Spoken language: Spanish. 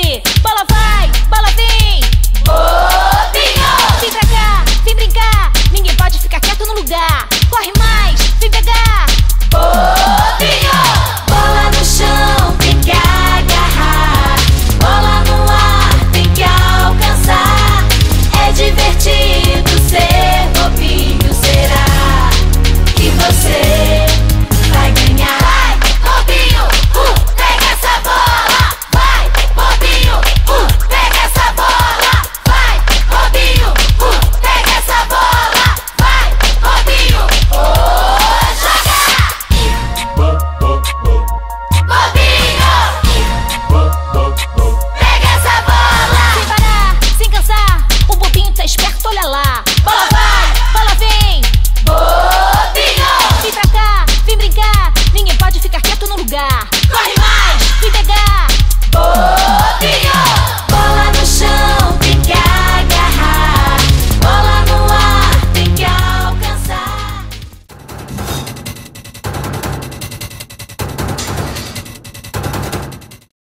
así.